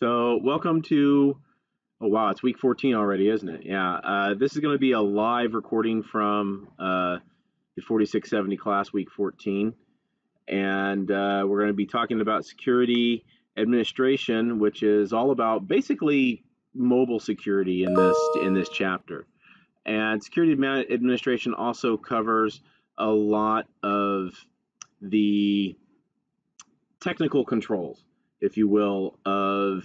So, welcome to, oh wow, it's week 14 already, isn't it? Yeah, uh, this is going to be a live recording from uh, the 4670 class, week 14. And uh, we're going to be talking about security administration, which is all about basically mobile security in this in this chapter. And security administration also covers a lot of the technical controls if you will, of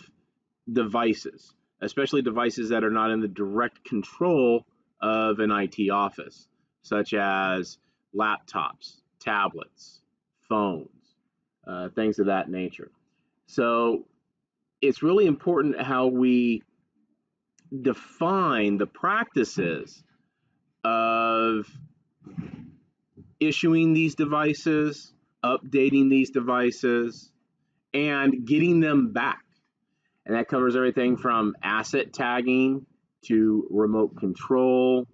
devices, especially devices that are not in the direct control of an IT office, such as laptops, tablets, phones, uh, things of that nature. So it's really important how we define the practices of issuing these devices, updating these devices, and getting them back. And that covers everything from asset tagging to remote control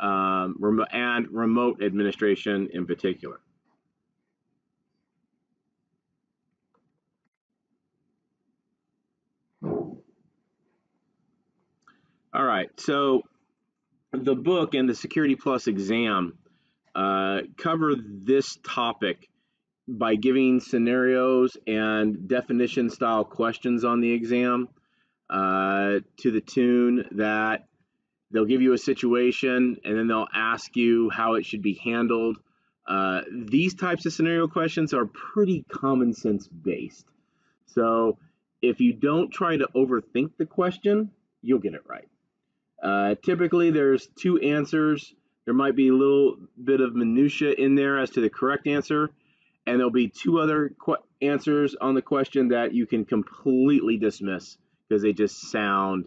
um, and remote administration in particular. All right, so the book and the Security Plus exam uh, cover this topic by giving scenarios and definition style questions on the exam uh, to the tune that they'll give you a situation and then they'll ask you how it should be handled. Uh, these types of scenario questions are pretty common sense based. So if you don't try to overthink the question, you'll get it right. Uh, typically, there's two answers. There might be a little bit of minutia in there as to the correct answer, and there'll be two other qu- answers on the question that you can completely dismiss because they just sound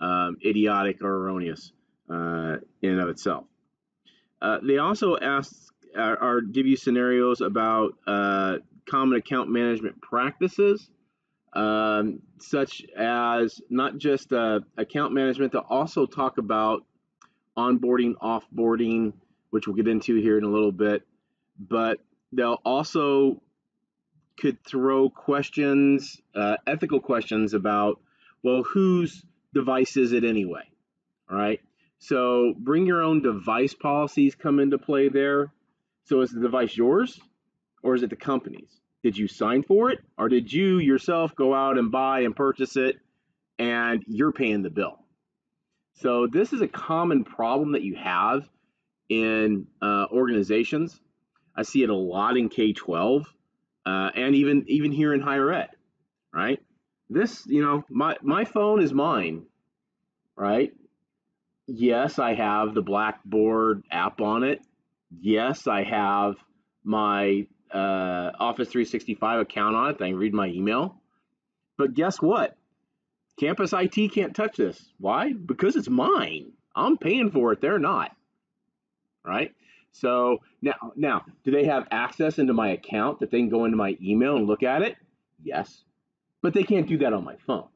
um, idiotic or erroneous uh, in and of itself. Uh, they also ask or give you scenarios about uh, common account management practices, um, such as not just uh, account management, they'll also talk about onboarding, offboarding, which we'll get into here in a little bit, but they'll also could throw questions, uh, ethical questions about, well, whose device is it anyway? All right. So bring your own device policies come into play there. So is the device yours or is it the company's? Did you sign for it or did you yourself go out and buy and purchase it and you're paying the bill? So this is a common problem that you have in uh, organizations I see it a lot in K 12 uh, and even even here in higher ed, right? This, you know, my, my phone is mine, right? Yes, I have the Blackboard app on it. Yes, I have my uh, Office 365 account on it. I can read my email. But guess what? Campus IT can't touch this. Why? Because it's mine. I'm paying for it. They're not. Right? So now, now, do they have access into my account that they can go into my email and look at it? Yes, but they can't do that on my phone.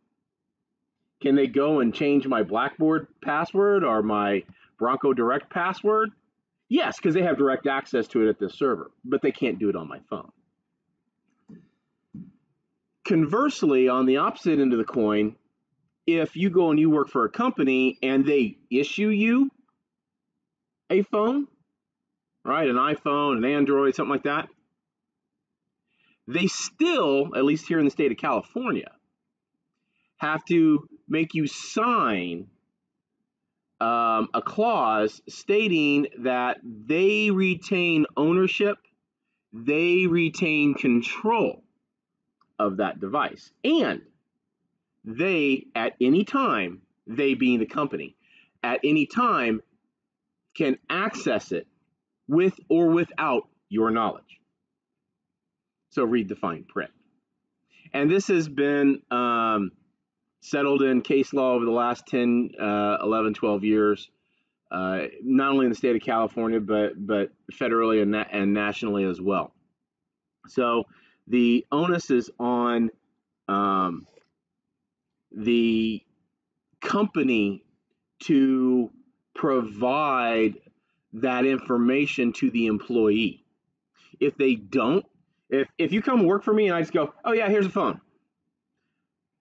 Can they go and change my Blackboard password or my Bronco Direct password? Yes, because they have direct access to it at this server, but they can't do it on my phone. Conversely, on the opposite end of the coin, if you go and you work for a company and they issue you a phone, right? An iPhone, an Android, something like that. They still, at least here in the state of California, have to make you sign um, a clause stating that they retain ownership, they retain control of that device, and they, at any time, they being the company, at any time can access it with or without your knowledge. So read the fine print. And this has been um, settled in case law over the last 10, uh, 11, 12 years, uh, not only in the state of California, but, but federally and, na- and nationally as well. So the onus is on um, the company to provide that information to the employee. If they don't, if if you come work for me and I just go, oh yeah, here's a phone.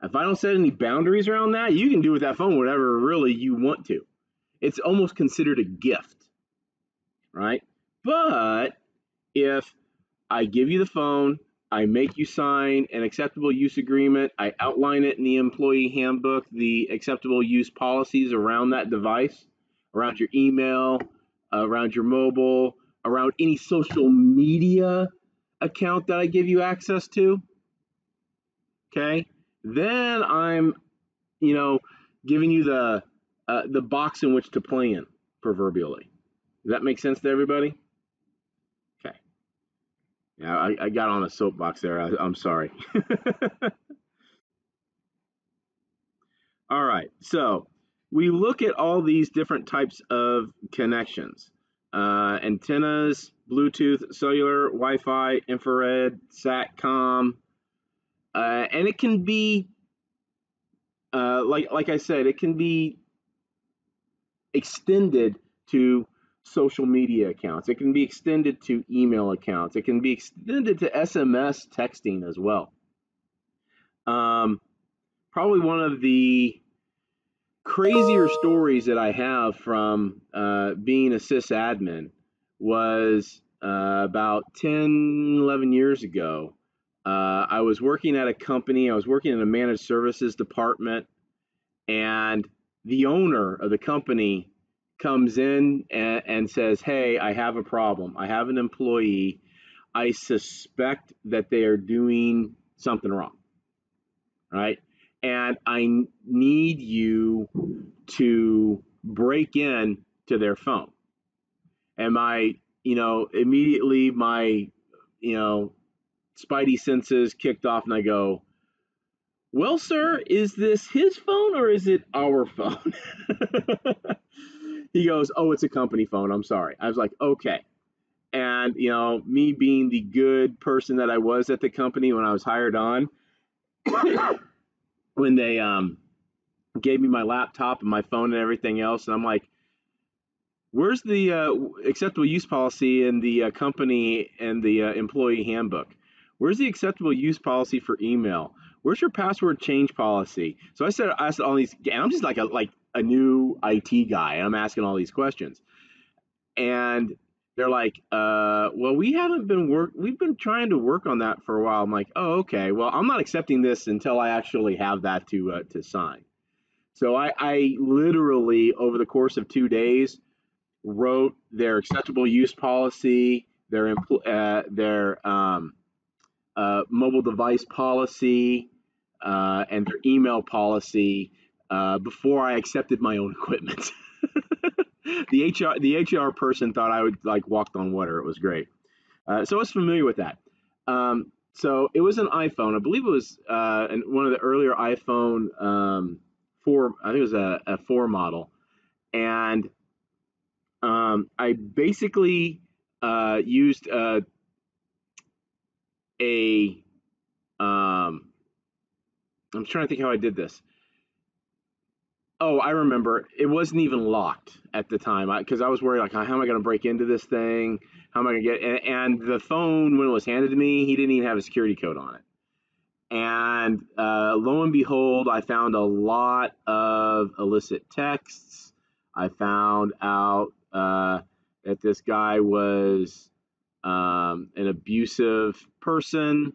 If I don't set any boundaries around that, you can do with that phone whatever really you want to. It's almost considered a gift, right? But if I give you the phone, I make you sign an acceptable use agreement, I outline it in the employee handbook, the acceptable use policies around that device, around your email, around your mobile, around any social media account that I give you access to. Okay, then I'm, you know, giving you the uh, the box in which to play in, proverbially. Does that make sense to everybody? Okay. Yeah, I, I got on a soapbox there. I, I'm sorry. all right. So we look at all these different types of connections uh, antennas, Bluetooth, cellular, Wi Fi, infrared, SATCOM, uh, and it can be, uh, like, like I said, it can be extended to social media accounts. It can be extended to email accounts. It can be extended to SMS texting as well. Um, probably one of the crazier stories that I have from uh, being a sysadmin was uh, about 10, 11 years ago. Uh, I was working at a company, I was working in a managed services department, and the owner of the company comes in and, and says, Hey, I have a problem. I have an employee. I suspect that they are doing something wrong. Right and I need you to break in to their phone. And my, you know, immediately my, you know, spidey senses kicked off and I go, well, sir, is this his phone or is it our phone? he goes, oh, it's a company phone. I'm sorry. I was like, okay. And, you know, me being the good person that I was at the company when I was hired on, when they um, gave me my laptop and my phone and everything else, and I'm like, "Where's the uh, acceptable use policy in the uh, company and the uh, employee handbook? Where's the acceptable use policy for email? Where's your password change policy?" So I said, I asked all these, and I'm just like a like a new IT guy, and I'm asking all these questions, and they're like, uh, well, we haven't been work. We've been trying to work on that for a while. I'm like, oh, okay. Well, I'm not accepting this until I actually have that to uh, to sign. So I, I literally over the course of two days wrote their acceptable use policy, their uh, their um, uh, mobile device policy, uh, and their email policy uh, before I accepted my own equipment. the HR the HR person thought I would like walked on water. It was great. Uh, so I was familiar with that. Um, so it was an iPhone. I believe it was uh, an, one of the earlier iPhone um, four. I think it was a, a four model, and um, I basically uh, used uh, a. Um, I'm trying to think how I did this. Oh, I remember. It wasn't even locked at the time because I, I, was worried like, how am I going to break into this thing? How am I going to get? And, and, the phone, when it was handed to me, he didn't even have a security code on it. And uh, lo and behold, I found a lot of illicit texts. I found out uh, that this guy was um, an abusive person,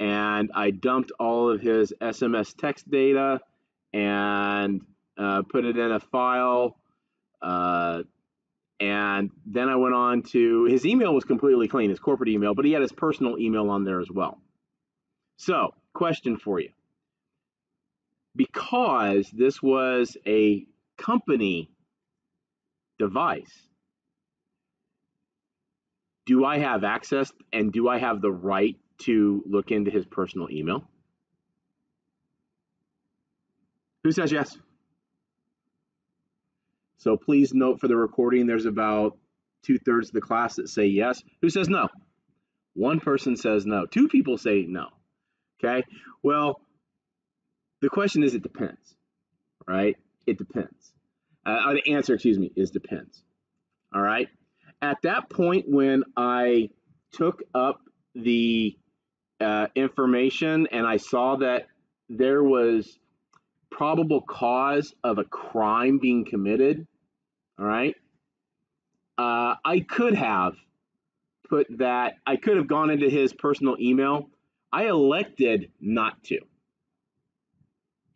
and I dumped all of his SMS text data and uh, put it in a file, uh, and then I went on to his email was completely clean, his corporate email, but he had his personal email on there as well. So, question for you. Because this was a company device, do I have access and do I have the right to look into his personal email? Who says yes? So please note for the recording, there's about two thirds of the class that say yes. Who says no? One person says no. Two people say no. Okay. Well, the question is, it depends, right? It depends. Uh, the answer, excuse me, is depends. All right. At that point, when I took up the uh, information and I saw that there was probable cause of a crime being committed, all right, uh, I could have put that, I could have gone into his personal email. I elected not to.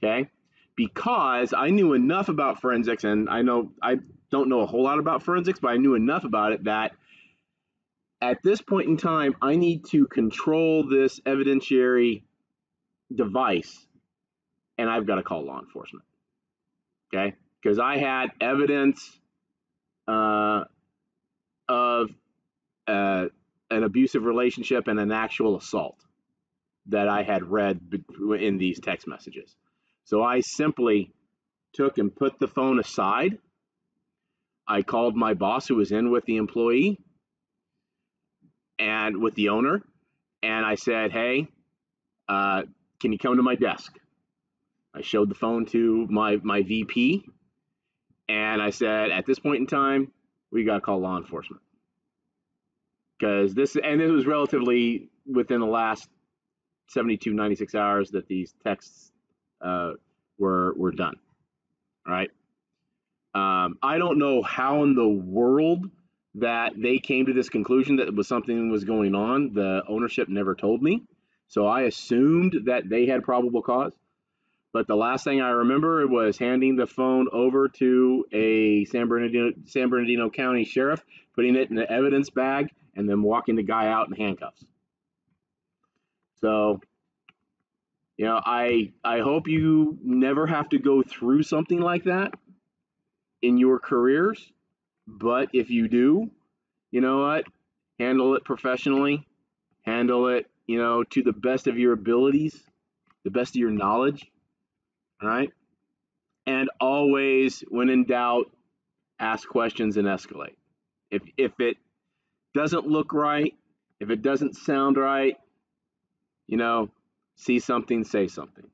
Okay. Because I knew enough about forensics, and I know I don't know a whole lot about forensics, but I knew enough about it that at this point in time, I need to control this evidentiary device, and I've got to call law enforcement. Okay, because I had evidence uh, of uh, an abusive relationship and an actual assault that I had read in these text messages. So I simply took and put the phone aside. I called my boss who was in with the employee and with the owner, and I said, "Hey, uh, can you come to my desk?" I showed the phone to my my VP, and I said, "At this point in time, we got to call law enforcement because this and this was relatively within the last 72 96 hours that these texts uh, were were done all right um, i don't know how in the world that they came to this conclusion that it was something was going on. The ownership never told me. So I assumed that they had probable cause. But the last thing I remember was handing the phone over to a San Bernardino, San Bernardino County sheriff, putting it in the evidence bag, and then walking the guy out in handcuffs. So, you know, I I hope you never have to go through something like that in your careers. But if you do, you know what? Handle it professionally. Handle it, you know, to the best of your abilities, the best of your knowledge. Right. And always, when in doubt, ask questions and escalate. If if it doesn't look right, if it doesn't sound right, you know, see something, say something.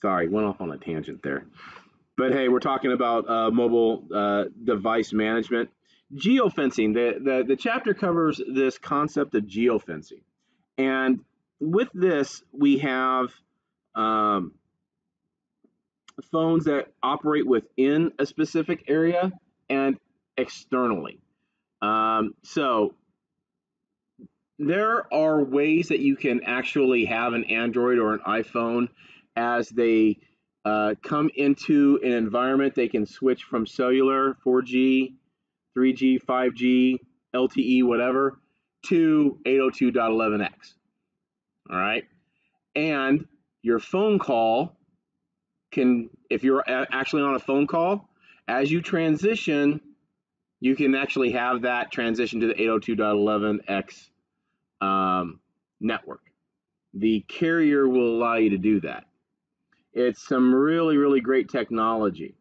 Sorry, went off on a tangent there. But hey, we're talking about uh, mobile uh, device management. Geofencing, the, the, the chapter covers this concept of geofencing. And with this, we have um, phones that operate within a specific area and externally. Um, so there are ways that you can actually have an Android or an iPhone as they uh, come into an environment, they can switch from cellular, 4G, 3G, 5G, LTE, whatever, to 802.11x. All right. And your phone call can, if you're actually on a phone call, as you transition, you can actually have that transition to the 802.11x um, network. The carrier will allow you to do that. It's some really, really great technology.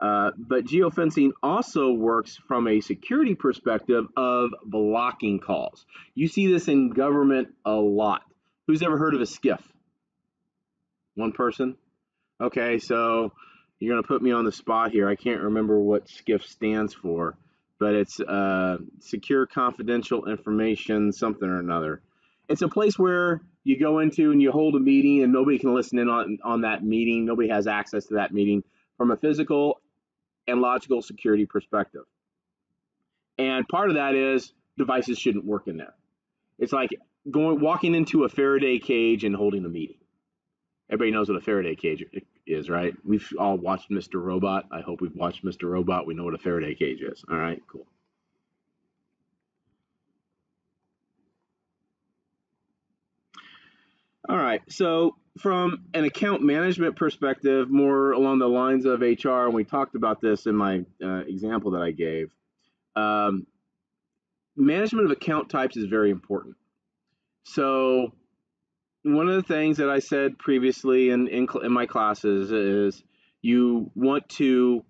Uh, but geofencing also works from a security perspective of blocking calls. You see this in government a lot. Who's ever heard of a SCIF? One person? Okay, so you're going to put me on the spot here. I can't remember what SCIF stands for, but it's uh, Secure Confidential Information, something or another. It's a place where you go into and you hold a meeting and nobody can listen in on, on that meeting. Nobody has access to that meeting from a physical and logical security perspective. And part of that is devices shouldn't work in there. It's like going walking into a Faraday cage and holding a meeting. Everybody knows what a Faraday cage is, right? We've all watched Mr. Robot. I hope we've watched Mr. Robot. We know what a Faraday cage is. All right, cool. All right. So, from an account management perspective, more along the lines of HR, and we talked about this in my uh, example that I gave, um, management of account types is very important. So, one of the things that I said previously in, in, in my classes is you want to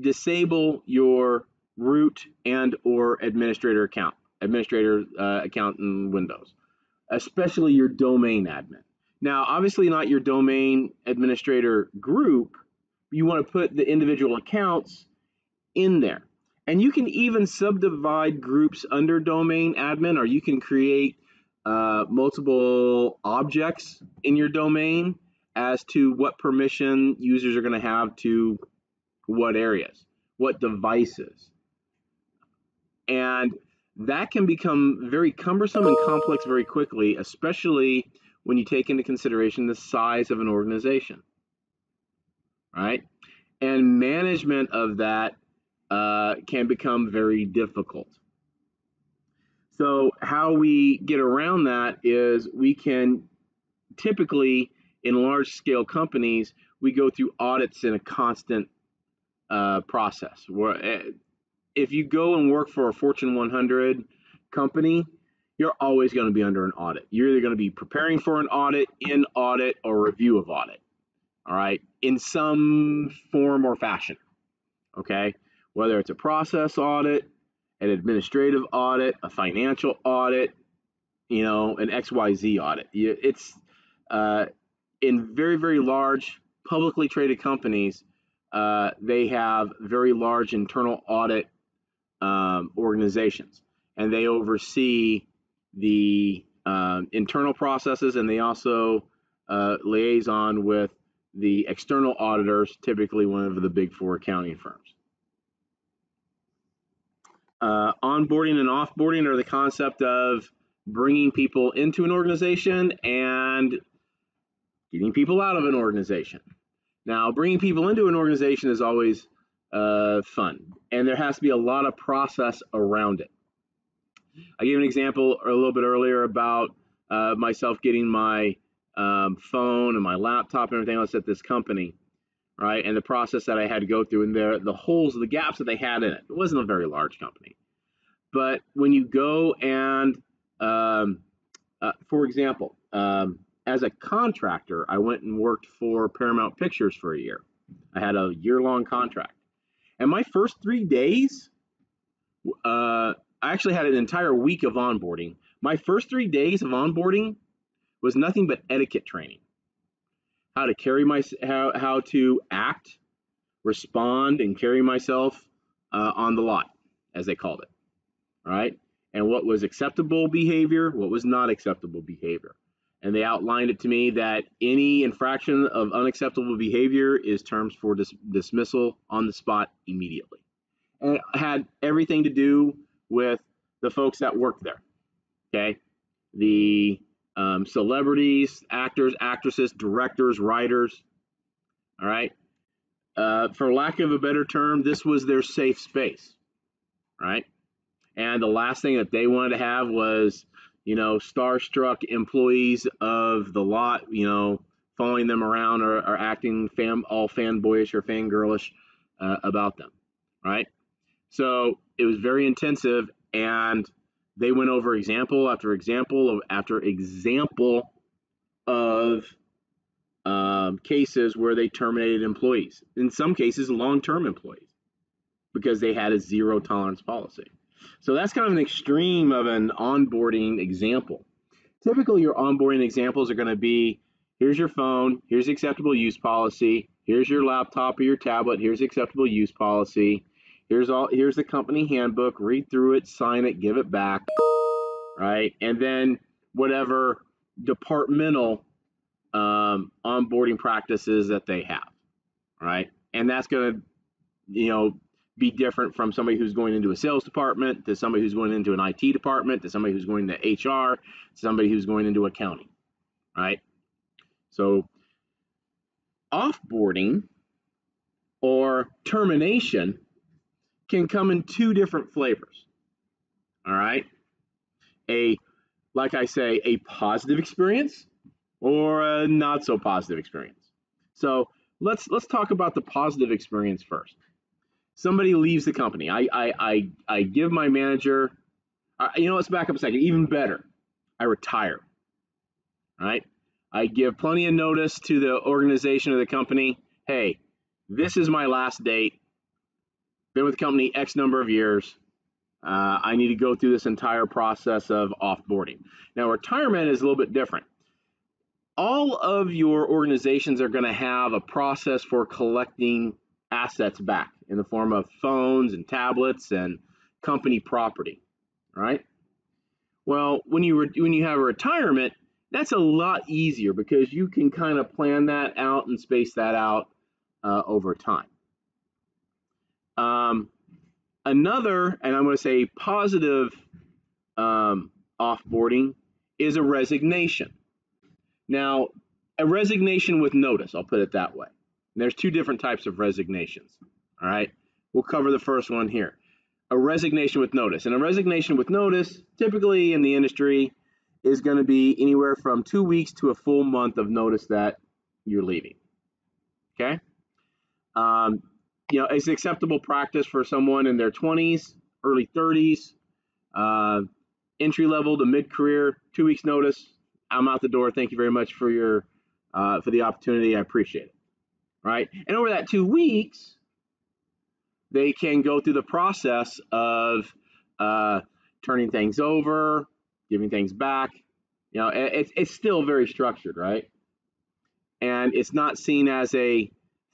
disable your root and or administrator account, administrator uh, account in Windows especially your domain admin. Now, obviously, not your domain administrator group. You want to put the individual accounts in there. And you can even subdivide groups under domain admin, or you can create uh, multiple objects in your domain as to what permission users are going to have to what areas, what devices. And that can become very cumbersome and complex very quickly, especially when you take into consideration the size of an organization, right? And management of that uh, can become very difficult. So, how we get around that is we can typically, in large scale companies, we go through audits in a constant uh, process. Where eh, if you go and work for a Fortune 100 company, you're always going to be under an audit. You're either going to be preparing for an audit, in audit, or review of audit. All right, in some form or fashion. Okay, whether it's a process audit, an administrative audit, a financial audit, you know, an XYZ audit. It's uh, in very, very large publicly traded companies, uh, they have very large internal audit um, organizations and they oversee the um, internal processes and they also uh, liaison with the external auditors, typically one of the big four accounting firms. Uh, onboarding and offboarding are the concept of bringing people into an organization and getting people out of an organization. Now, bringing people into an organization is always uh, fun, and there has to be a lot of process around it. I gave an example a little bit earlier about uh, myself getting my um, phone and my laptop and everything else at this company, right? And the process that I had to go through and the the holes, the gaps that they had in it. It wasn't a very large company, but when you go and, um, uh, for example, um, as a contractor, I went and worked for Paramount Pictures for a year. I had a year long contract. And my first three days, uh, I actually had an entire week of onboarding. My first three days of onboarding was nothing but etiquette training how to carry my how, how to act respond and carry myself uh, on the lot as they called it right and what was acceptable behavior what was not acceptable behavior and they outlined it to me that any infraction of unacceptable behavior is terms for dis- dismissal on the spot immediately. And it had everything to do with the folks that worked there. Okay, the um, celebrities, actors, actresses, directors, writers. All right. Uh, for lack of a better term, this was their safe space, right? And the last thing that they wanted to have was you know, starstruck employees of the lot, you know, following them around or, or acting fan, all fanboyish or fangirlish uh, about them, right? So it was very intensive, and they went over example after example of after example of um, cases where they terminated employees. In some cases, long-term employees, because they had a zero tolerance policy. So that's kind of an extreme of an onboarding example. Typically, your onboarding examples are going to be here's your phone, here's the acceptable use policy, here's your laptop or your tablet, here's acceptable use policy, here's all here's the company handbook, read through it, sign it, give it back, right? And then whatever departmental um, onboarding practices that they have, right? And that's going to, you know, be different from somebody who's going into a sales department to somebody who's going into an IT department to somebody who's going to HR to somebody who's going into accounting, right? So offboarding or termination can come in two different flavors. All right? A like I say, a positive experience or a not so positive experience. So let's let's talk about the positive experience first somebody leaves the company. I I I, I give my manager. You know, let's back up a second. Even better, I retire. Right. I give plenty of notice to the organization of the company. Hey, this is my last date. Been with the company X number of years. Uh, I need to go through this entire process of offboarding. Now, retirement is a little bit different. All of your organizations are going to have a process for collecting assets back in the form of phones and tablets and company property, right? Well, when you re- when you have a retirement, that's a lot easier because you can kind of plan that out and space that out uh, over time. Um, another, and I'm going to say positive um, offboarding is a resignation. Now, a resignation with notice, I'll put it that way. And there's two different types of resignations. All right. We'll cover the first one here. A resignation with notice. And a resignation with notice, typically in the industry, is going to be anywhere from two weeks to a full month of notice that you're leaving. Okay. Um, you know, it's acceptable practice for someone in their 20s, early 30s, uh, entry level to mid career, two weeks notice. I'm out the door. Thank you very much for your uh, for the opportunity. I appreciate it. Right. And over that two weeks, they can go through the process of uh, turning things over, giving things back. You know, it's it's still very structured, right? And it's not seen as a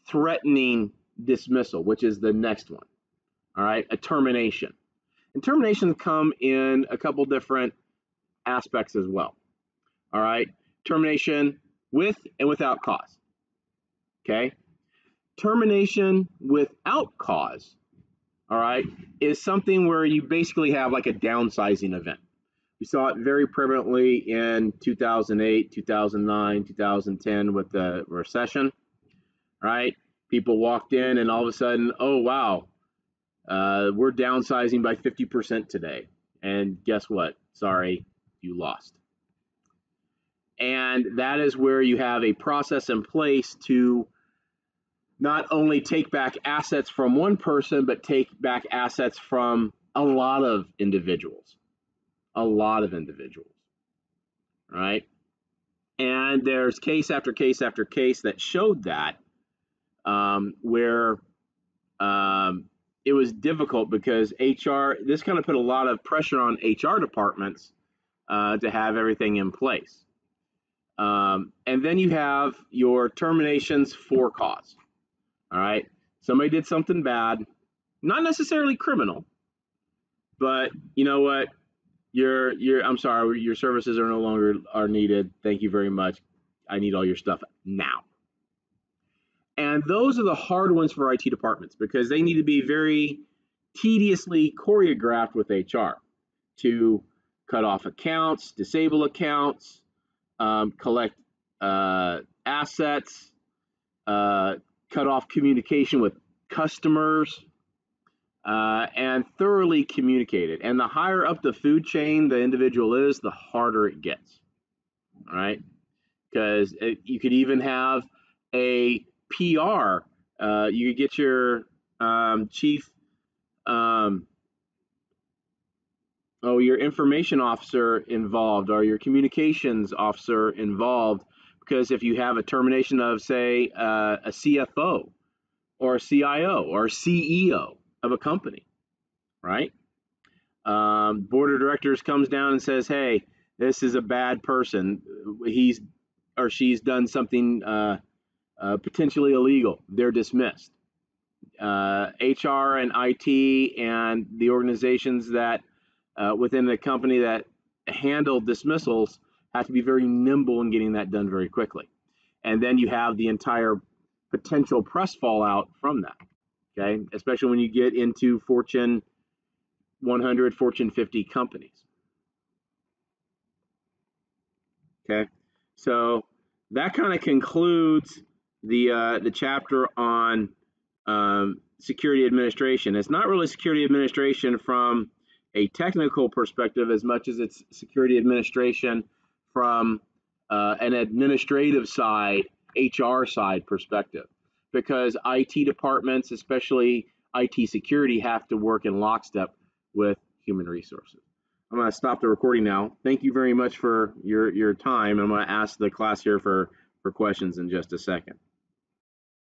threatening dismissal, which is the next one. All right, a termination. And terminations come in a couple different aspects as well. All right, termination with and without cause. Okay, termination without cause, all right, is something where you basically have like a downsizing event. We saw it very prevalently in 2008, 2009, 2010 with the recession, right? People walked in and all of a sudden, oh, wow, uh, we're downsizing by 50% today. And guess what? Sorry, you lost. And that is where you have a process in place to not only take back assets from one person, but take back assets from a lot of individuals. A lot of individuals. Right? And there's case after case after case that showed that um, where um, it was difficult because HR, this kind of put a lot of pressure on HR departments uh, to have everything in place. Um, and then you have your terminations for cause. All right. Somebody did something bad, not necessarily criminal, but you know what? Your your I'm sorry, your services are no longer are needed. Thank you very much. I need all your stuff now. And those are the hard ones for IT departments because they need to be very tediously choreographed with HR to cut off accounts, disable accounts, um, collect uh, assets, uh, cut off communication with customers, uh, and thoroughly communicate it. And the higher up the food chain the individual is, the harder it gets. All right, because you could even have a PR. Uh, you could get your um, chief, um, oh, your information officer involved or your communications officer involved because if you have a termination of, say, uh, a CFO or a CIO or a CEO of a company, right? Um, board of directors comes down and says, "Hey, this is a bad person. He's or she's done something uh, uh, potentially illegal." They're dismissed. Uh, HR and IT and the organizations that uh, within the company that handle dismissals have to be very nimble in getting that done very quickly. And then you have the entire potential press fallout from that. Okay, especially when you get into Fortune 100, Fortune 50 companies. Okay, so that kind of concludes the uh, the chapter on um, security administration. It's not really security administration from a technical perspective as much as it's security administration from uh, an administrative side, HR side perspective, because IT departments, especially IT security, have to work in lockstep with human resources. I'm going to stop the recording now. Thank you very much for your, your time. I'm going to ask the class here for, for questions in just a second.